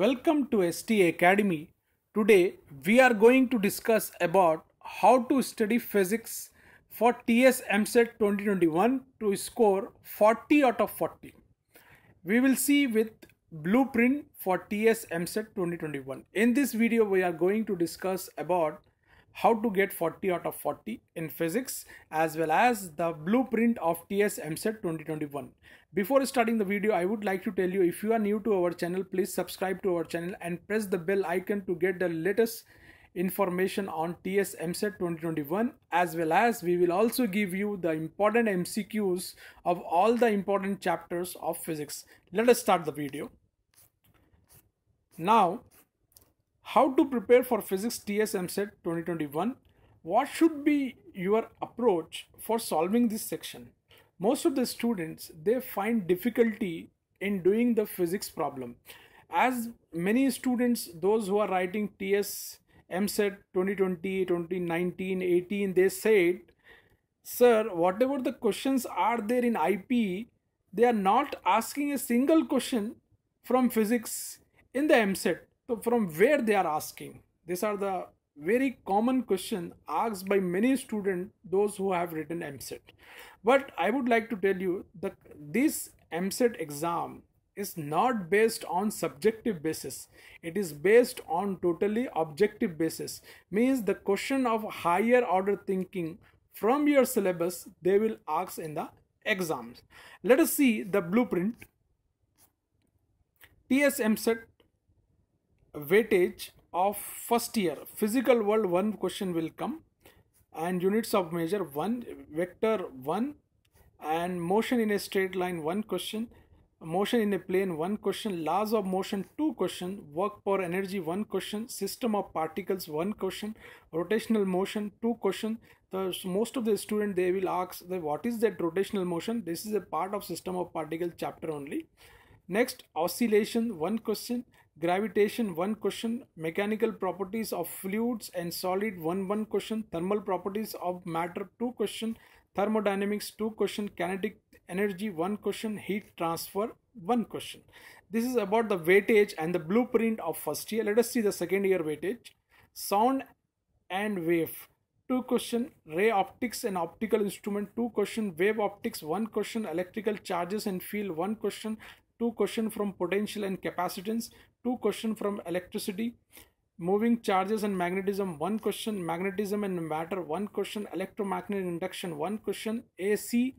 Welcome to STA Academy. Today we are going to discuss about how to study physics for TS EAMCET 2021 to score 40 out of 40. We will see with blueprint for TS EAMCET 2021. In this video we are going to discuss about how to get 40 out of 40 in physics as well as the blueprint of TS EAMCET 2021. Before starting the video, I would like to tell you if you are new to our channel, please subscribe to our channel and press the bell icon to get the latest information on TS EAMCET 2021 as well as we will also give you the important MCQs of all the important chapters of physics. Let us start the video. Now how to prepare for physics TS EAMCET 2021 what should be your approach for solving this section? Most of the students they find difficulty in doing the physics problem. As many students those who are writing TS EAMCET 2020 2019 18 they said sir whatever the questions are there in IP they are not asking a single question from physics in the EAMCET so from where they are asking? These are the very common question asked by many students, those who have written EAMCET. But I would like to tell you that this EAMCET exam is not based on subjective basis. It is based on totally objective basis. Means the question of higher order thinking from your syllabus, they will ask in the exams. Let us see the blueprint. TS EAMCET weightage of first year. Physical world one question will come. And units of measure one. Vector one. And motion in a straight line one question. Motion in a plane one question. Laws of motion two question. Work power energy one question. System of particles one question. Rotational motion two question. The most of the student they will ask the what is that rotational motion? This is a part of system of particles chapter only. Next oscillation one question gravitation one question. Mechanical properties of fluids and solid one one question. Thermal properties of matter two question. Thermodynamics two question. Kinetic energy one question. Heat transfer one question. This is about the weightage and the blueprint of first year. Let us see the second year weightage. Sound and wave two question. Ray optics and optical instrument two question. Wave optics one question. Electrical charges and field one question. Two question from potential and capacitance two question from electricity. Moving charges and magnetism one question magnetism and matter one question electromagnetic induction one question ac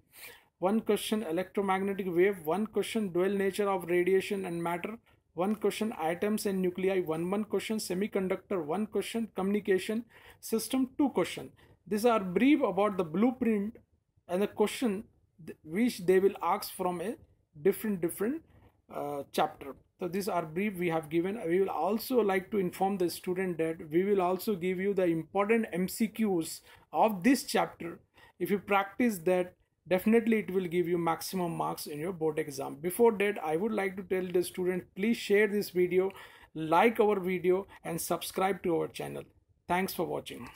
one question electromagnetic wave one question dual nature of radiation and matter one question atoms and nuclei one one question semiconductor one question communication system two question. These are brief about the blueprint and the question which they will ask from a different different uh, chapter. So these are brief we have given. We will also like to inform the student that we will also give you the important mcqs of this chapter. If you practice that definitely it will give you maximum marks in your board exam. Before that i would like to tell the student please share this video like our video and subscribe to our channel. Thanks for watching